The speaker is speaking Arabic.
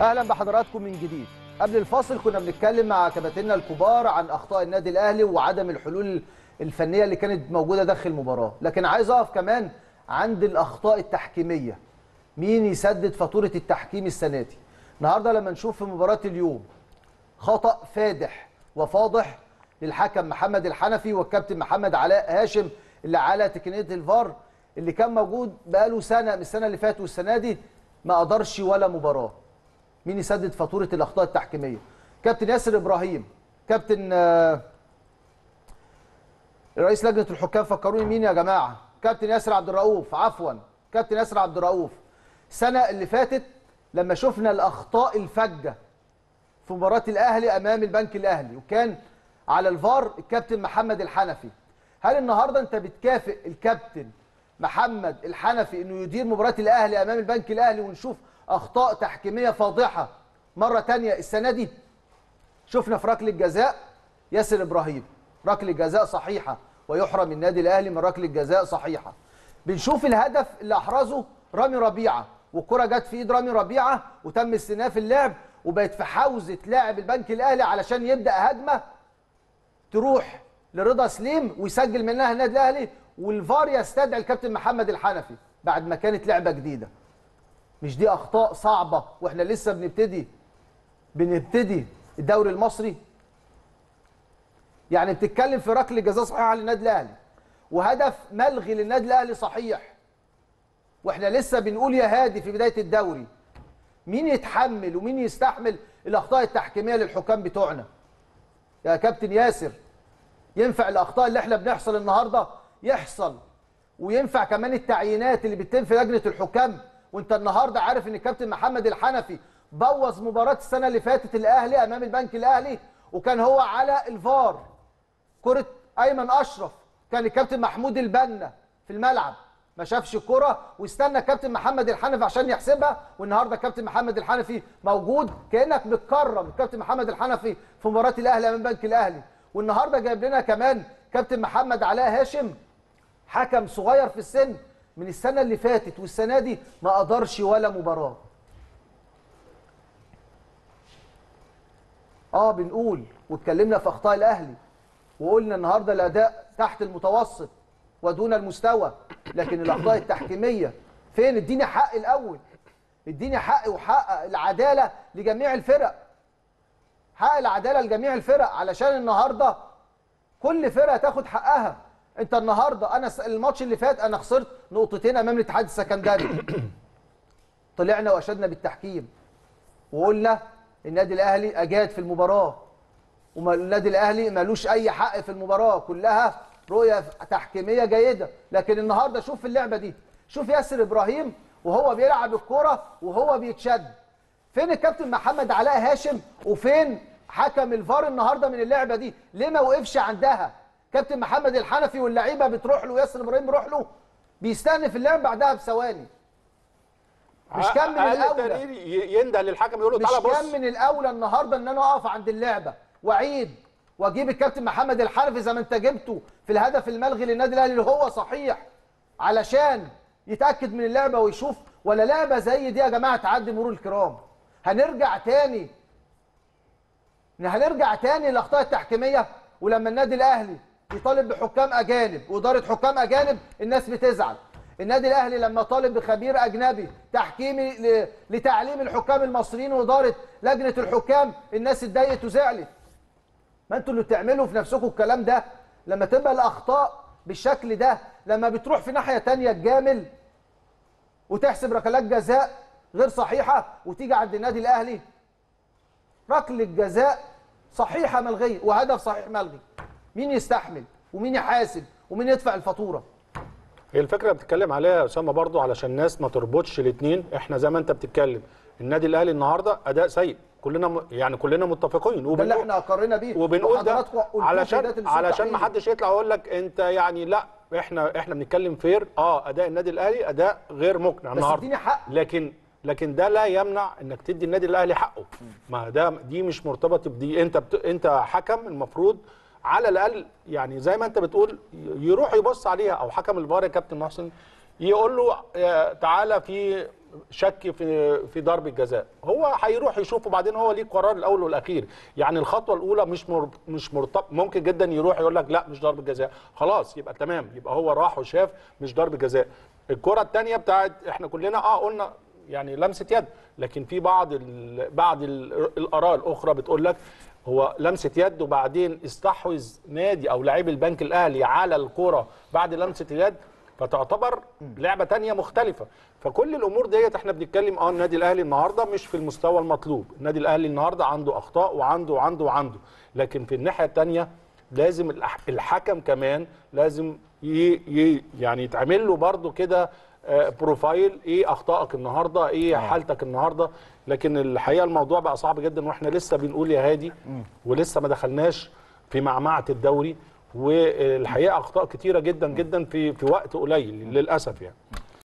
أهلا بحضراتكم من جديد. قبل الفاصل كنا بنتكلم مع كباتننا الكبار عن أخطاء النادي الأهلي وعدم الحلول الفنية اللي كانت موجودة داخل المباراة. لكن عايز أقف كمان عند الأخطاء التحكيمية. مين يسدد فاتورة التحكيم السنة دي؟ النهارده لما نشوف في مباراة اليوم خطأ فادح وفاضح للحكم محمد الحنفي والكابتن محمد علاء هاشم اللي على تقنيه الفار اللي كان موجود بقاله سنة من السنة اللي فاتت والسنة دي ما قدرش ولا مباراة. مين يسدد فاتورة الأخطاء التحكيمية؟ كابتن ياسر إبراهيم كابتن آه، رئيس لجنة الحكام فكروني مين يا جماعة؟ كابتن ياسر عبد الرؤوف عفوا كابتن ياسر عبد الرؤوف. السنة اللي فاتت لما شفنا الأخطاء الفجة في مباراة الأهلي أمام البنك الأهلي وكان على الفار الكابتن محمد الحنفي. هل النهارده أنت بتكافئ الكابتن محمد الحنفي إنه يدير مباراة الأهلي أمام البنك الأهلي ونشوف أخطاء تحكيمية فاضحة. مرة تانية السنة دي شفنا في ركلة جزاء ياسر إبراهيم. ركلة جزاء صحيحة. ويحرم النادي الأهلي من ركلة جزاء صحيحة. بنشوف الهدف اللي أحرزه رامي ربيعة. والكرة جت في إيد رامي ربيعة وتم استئناف اللعب وبقت في حوزة لاعب البنك الأهلي علشان يبدأ هجمة تروح لرضا سليم ويسجل منها النادي الأهلي. والفار يستدعي الكابتن محمد الحنفي بعد ما كانت لعبة جديدة. مش دي أخطاء صعبة وإحنا لسه بنبتدي بنبتدي الدوري المصري؟ يعني بتتكلم في ركلة جزاء صحيحة للنادي الأهلي وهدف ملغي للنادي الأهلي صحيح وإحنا لسه بنقول يا هادي في بداية الدوري مين يتحمل ومين يستحمل الأخطاء التحكيمية للحكام بتوعنا؟ يا كابتن ياسر ينفع الأخطاء اللي إحنا بنحصل النهارده؟ يحصل وينفع كمان التعيينات اللي بتتم في لجنة الحكام؟ وانت النهارده عارف ان الكابتن محمد الحنفي بوظ مباراه السنة اللي فاتت الاهلي امام البنك الاهلي وكان هو على الفار. كرة أيمن أشرف كان الكابتن محمود البنا في الملعب. ما شافش الكرة واستنى الكابتن محمد الحنفي عشان يحسبها والنهارده الكابتن محمد الحنفي موجود كأنك بتكرم الكابتن محمد الحنفي في مباراة الأهلي أمام البنك الأهلي. والنهارده جايب لنا كمان كابتن محمد علاء هاشم حكم صغير في السن من السنة اللي فاتت والسنة دي ما قدرش ولا مباراة. آه بنقول واتكلمنا في أخطاء الأهلي وقلنا النهارده الأداء تحت المتوسط ودون المستوى لكن الأخطاء التحكيمية فين؟ اديني حق الأول. اديني حق وحقق العدالة لجميع الفرق. حق العدالة لجميع الفرق علشان النهارده كل فرقة تاخد حقها. انت النهارده أنا الماتش اللي فات أنا خسرت نقطتين امام الاتحاد السكندري. طلعنا واشدنا بالتحكيم. وقلنا النادي الاهلي اجاد في المباراه. والنادي الاهلي ملوش اي حق في المباراه. كلها رؤية تحكيمية جيدة. لكن النهارده شوف اللعبة دي. شوف ياسر إبراهيم وهو بيلعب الكرة وهو بيتشد. فين الكابتن محمد علاء هاشم؟ وفين حكم الفار النهارده من اللعبة دي؟ ليه ما وقفش عندها؟ كابتن محمد الحنفي واللعيبة بتروح له ياسر إبراهيم بيروح له بيستأنف اللعب بعدها بثواني. مش كان من أقل الأولى. تقرير ي- ينده للحكم يقول له مش تعالى بص. كان من الأولى النهارده إن أنا أقف عند اللعبة. واعيد واجيب الكابتن محمد الحنفي زي ما انت جبته في الهدف الملغي للنادي الأهلي اللي هو صحيح علشان يتأكد من اللعبة ويشوف ولا لعبة زي دي يا جماعة تعدي مرور الكرام. هنرجع تاني هنرجع تاني للأخطاء التحكيمية ولما النادي الأهلي يطالب بحكام أجانب وإدارة حكام أجانب الناس بتزعل. النادي الأهلي لما طالب بخبير أجنبي تحكيمي لتعليم الحكام المصريين وإدارة لجنة الحكام الناس اتضايقت وزعلت. ما أنتوا اللي بتعملوا في نفسكم الكلام ده؟ لما تبقى الأخطاء بالشكل ده لما بتروح في ناحية تانية تجامل وتحسب ركلات جزاء غير صحيحة وتيجي عند النادي الأهلي. ركلة جزاء صحيحة ملغية وهدف صحيح ملغي. مين يستحمل ومين يحاسب ومين يدفع الفاتورة؟ هي الفكرة اللي بتتكلم عليها يا أسامة برضو علشان الناس ما تربطش الاثنين إحنا زي ما أنت بتتكلم النادي الأهلي النهارده أداء سيء. كلنا م... يعني كلنا متفقين. ده اللي وبنقول- إحنا اقرينا بيه. وبنقول ده علشان علشان ما. حدش يطلع يقول لك أنت يعني لأ إحنا إحنا بنتكلم فير. آه أداء النادي الأهلي أداء غير مقنع بس النهارده. اديني حق. لكن لكن ده لا يمنع إنك تدي النادي الأهلي حقه. ما ده دي مش مرتبطة بدي أنت بت... أنت حكم المفروض على الأقل يعني زي ما أنت بتقول يروح يبص عليها أو حكم الفار يا كابتن محسن يقول له آه، تعالى في شك في في ضرب الجزاء. هو هيروح يشوف وبعدين هو ليه قرار الأول والأخير. يعني الخطوة الأولى مش مر... مش مرتب ممكن جدا يروح يقول لك لا مش ضرب جزاء خلاص يبقى تمام. يبقى هو راح وشاف مش ضرب جزاء الكرة الثانية بتاعت إحنا كلنا آه قلنا يعني لمسة يد. لكن في بعض ال... بعض ال... الآراء الأخرى بتقول لك هو لمسة يد وبعدين استحوذ نادي أو لاعب البنك الأهلي على الكره بعد لمسة اليد فتعتبر لعبة تانية مختلفة. فكل الأمور ديت إحنا بنتكلم آه النادي الأهلي النهارده مش في المستوى المطلوب. النادي الأهلي النهارده عنده أخطاء وعنده وعنده وعنده. لكن في الناحية الثانية لازم الحكم كمان لازم ي... ي... يعني يتعمل له برده كده بروفايل إيه أخطائك النهارده إيه حالتك النهارده. لكن الحقيقة الموضوع بقى صعب جدا وإحنا لسه بنقول يا هادي ولسه ما دخلناش في معمعة الدوري. والحقيقة أخطاء كتيرة جدا جدا في في وقت قليل للأسف يعني.